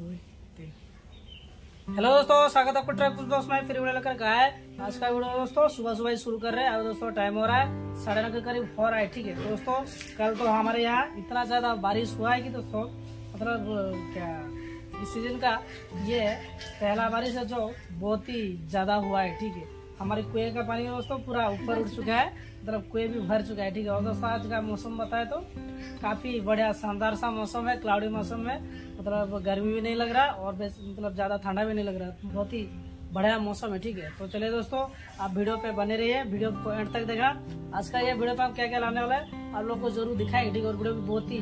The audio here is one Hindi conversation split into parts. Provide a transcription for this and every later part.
हेलो दोस्तों, स्वागत है आपको दोस्त में, फिर वीडियो लेकर गया है। आज का वीडियो दोस्तों, सुबह सुबह ही शुरू कर रहे हैं। अब दोस्तों टाइम हो रहा है, साढ़े नौ के करीब हो रहा है, ठीक है। दोस्तों, कल तो हमारे यहाँ इतना ज़्यादा बारिश हुआ है कि दोस्तों मतलब क्या, इस सीज़न का ये पहला बारिश है जो बहुत ही ज़्यादा हुआ है, ठीक है। हमारे कुएँ का पानी दोस्तों, पूरा ऊपर उठ चुका है। मतलब कुएँ भी भर चुका है, ठीक है? और दोस्तों आज का मौसम बताए तो काफ़ी बढ़िया शानदार सा मौसम है क्लाउडी मौसम है। मतलब गर्मी भी नहीं लग रहा और मतलब ज़्यादा ठंडा भी नहीं लग रहा। बहुत ही बढ़िया मौसम है, ठीक है? तो चलिए दोस्तों, आप वीडियो पे बने रहिए, वीडियो को एंड तक देखना आज का ये वीडियो पे हम क्या क्या लाने वाला है, आप लोग को ज़रूर दिखाएँगे, ठीक है? और वीडियो भी बहुत ही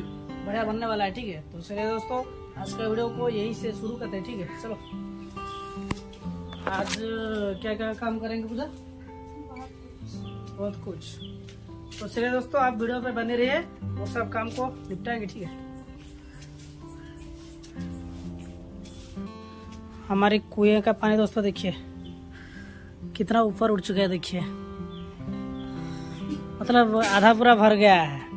बढ़िया बनने वाला है, ठीक है? तो चलिए दोस्तों, आज का वीडियो को यही से शुरू करते हैं, ठीक है? चलो। आज क्या क्या काम करेंगे पूजा? बहुत कुछ। तो चलिए दोस्तों, आप वीडियो पे बने रहिए। वो सब काम को निपटाएँगे, ठीक है? हमारे कुएँ का पानी दोस्तों देखिए, कितना ऊपर उठ चुका है, देखिए। मतलब आधा पूरा भर गया है।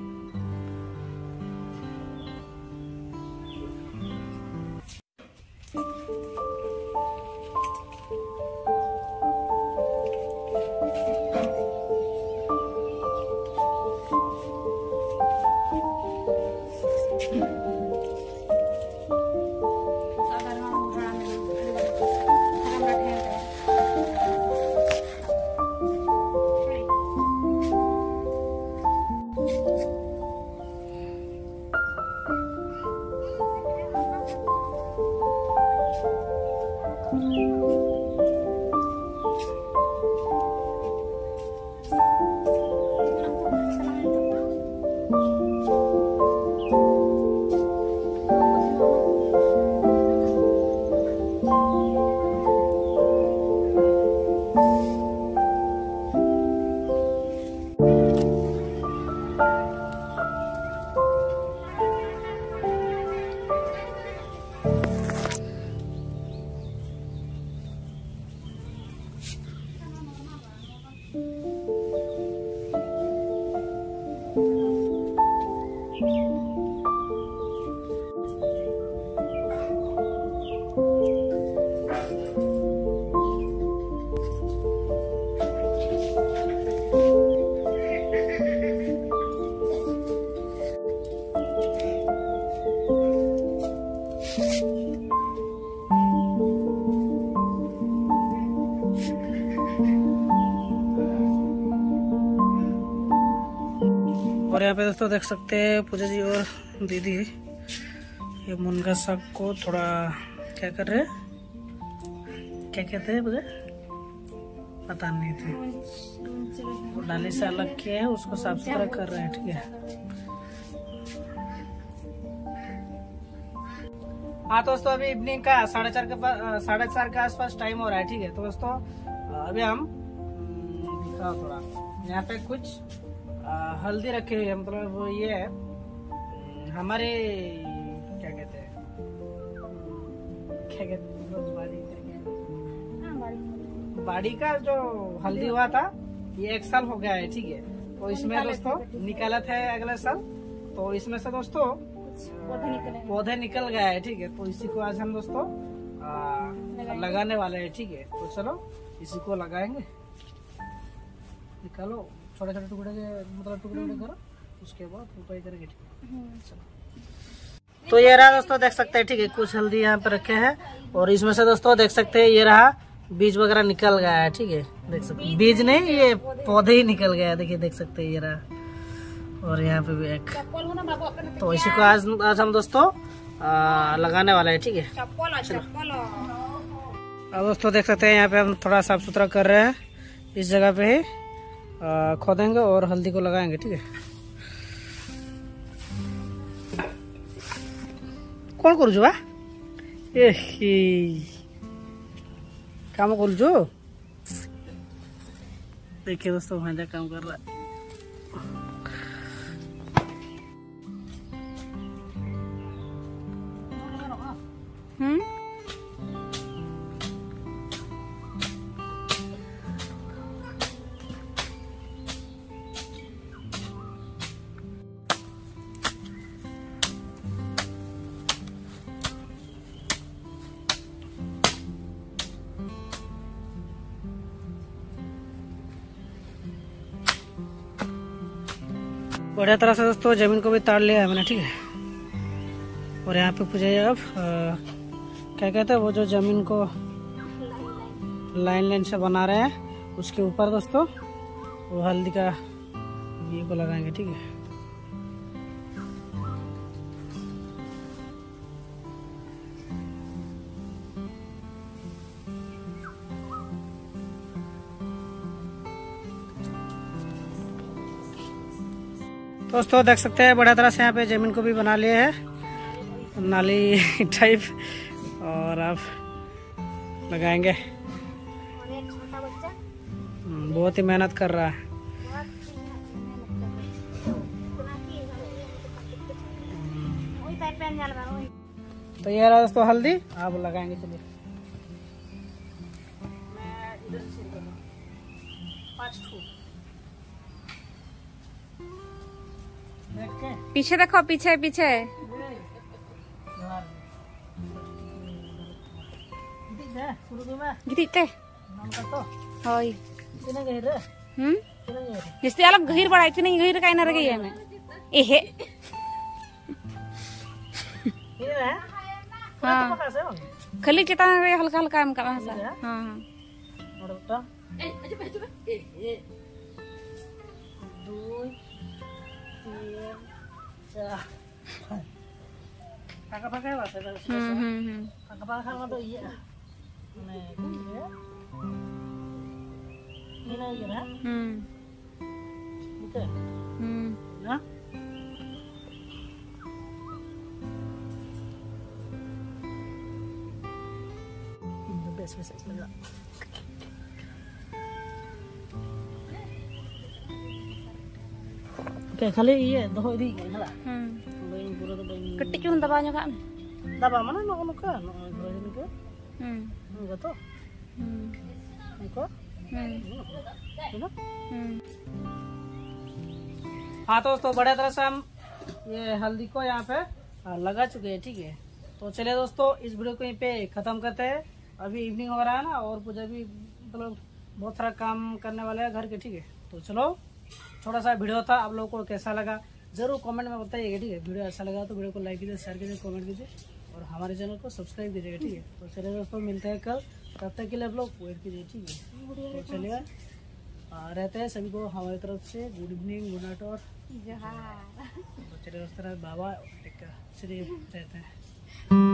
और यहाँ पे दोस्तों देख सकते हैं पूजा जी और दीदी। ये मुनगा साग को थोड़ा क्या कर रहे हैं? क्या कहते हैं पूजा? पता नहीं थे। डाली से अलग किए हैं, उसको साफ़ सुथरा कर रहे हैं, ठीक है। हाँ दोस्तों, अभी इवनिंग का साढ़े चार के साढ़े चार के आसपास टाइम हो रहा है, ठीक है। तो दोस्तों अभी हम हम्म, दिखाओ थोड़ा। यहाँ पे कुछ हल्दी रखी हुई है मतलब वो ये है हम्म, हमारे क्या कहते हैं? क्या कहते हैं? मतलब बाड़ी का- बाड़ी। का जो हल्दी हुआ था ये एक साल हो गया है ठीक है। तो इसमें दोस्तों निकाला था अगले साल। तो इसमें से दोस्तों पौधे निकल। गया है ठीक है। तो इसी को आज हम दोस्तों आ, लगाने वाले हैं ठीक है। तो चलो इसी को लगाएँगे। निकालो छोटे छोटे टुकड़े के मतलब टुकड़े टुकड़े करो उसके बाद उपाय करेंगे ठीक है। चलो। तो ये रहा दोस्तों देख सकते हैं ठीक है कुछ हल्दी यहाँ पे रखे हैं। और इसमें से दोस्तों देख सकते हैं ये रहा बीज वगैरह निकल गया है ठीक है। देख सकते हैं बीज नहीं ये पौधे ही निकल गया है। देखिए देख सकते हैं ये रहा। और यहाँ पे भी एक। तो इसी को आज आज हम दोस्तों आ, लगाने वाले हैं ठीक है? अब दोस्तों देख सकते हैं यहाँ पे हम थोड़ा साफ़ सुथरा कर रहे हैं। इस जगह पे ही खोदेंगे और हल्दी को लगाएँगे ठीक है? कौन करू बा काम करू देखिए दोस्तों भांजा काम कर रहा है। हम्म बढ़िया तरह से दोस्तों ज़मीन को भी ताड़ लिया है मैंने, ठीक है? और यहाँ पे पूछा अब क्या कहते हैं, वो जो ज़मीन को लाइन लाइन से बना रहे हैं, उसके ऊपर दोस्तों, वो हल्दी का ये को लगाएँगे, ठीक है? दोस्तों, देख सकते हैं, बढ़िया तरह से यहाँ पे ज़मीन को भी बना लिए है। नाली टाइप और अब लगाएँगे? हम्म, बहुत ही मेहनत कर रहा है। तो ये रहा दोस्तों हल्दी आप लगाएँगे चलिए। मैं इधर से शुरू करूँ। पाँच ठो। देख के पीछे देखो पीछे पीछे। होय हम्म जैसे अलग गहीर बढ़ाई नहीं गहीर काय ना रही है मैं एहे हाँ खाली चेतान रे हल्का हल्का हम का हाँ हाँ हम्म हम्म हम्म हम्म हम्म Oke, kali iya, doh ini kan banyak kan? Hmm. Banyak mana nak nak? Nak. हम्म हाँ दोस्तों बड़े तरह से हम ये हल्दी को यहाँ पे लगा चुके हैं ठीक है तो चलिए दोस्तों इस वीडियो को यहीं पे खत्म करते हैं अभी इवनिंग हो रहा है ना और पूजा भी मतलब बहुत सारा काम करने वाले हैं घर के ठीक है तो चलो थोड़ा सा वीडियो था आप लोगों को कैसा लगा ज़रूर कमेंट में बताइएगा ठीक है वीडियो अच्छा लगा तो वीडियो को लाइक कीजिए शेयर कीजिए कमेंट कीजिए और हमारे चैनल को सब्सक्राइब कीजिएगा ठीक है? तो चलिए दोस्तों मिलते हैं कल। तब तक के लिए आप लोग वेट कीजिए ठीक है? तो चलिए रहते हैं सभी को हमारी तरफ़ से। गुड इवनिंग गुड नाइट और तो चलिए दोस्तों बाबा टिक्का चलिए रहते हैं।